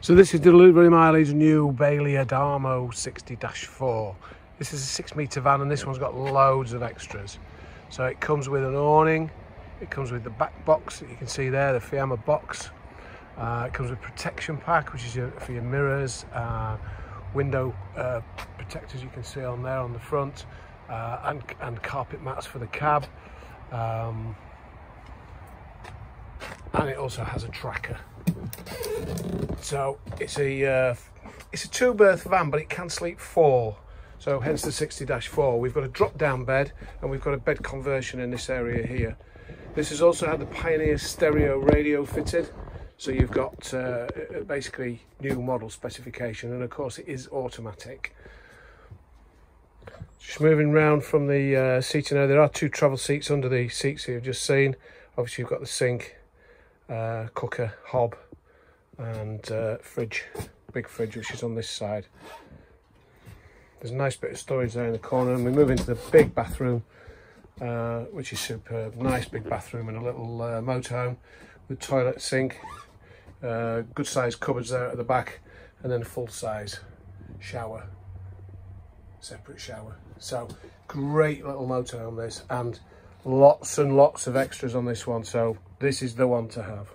So this is delivery mileage new Bailey Adamo 60-4. This is a six metre van and this one's got loads of extras. So it comes with an awning, it comes with the back box that you can see there, the Fiamma box. Uh, it comes with protection pack, which is your, for your mirrors, uh, window uh, protectors you can see on there on the front, uh, and, and carpet mats for the cab. Um, and it also has a tracker. So it's a uh, it's a two berth van, but it can sleep four. So hence the 60-4. We've got a drop down bed and we've got a bed conversion in this area here. This has also had the Pioneer stereo radio fitted. So you've got uh, basically new model specification and of course it is automatic. Just moving round from the uh, seating now, there are two travel seats under the seats you've just seen. Obviously you've got the sink, uh, cooker, hob and uh, fridge, big fridge which is on this side. There's a nice bit of storage there in the corner and we move into the big bathroom uh, which is superb. Nice big bathroom and a little uh, motorhome with toilet, sink, uh, good sized cupboards there at the back and then a full size shower, separate shower. So great little motorhome this and lots and lots of extras on this one. So this is the one to have.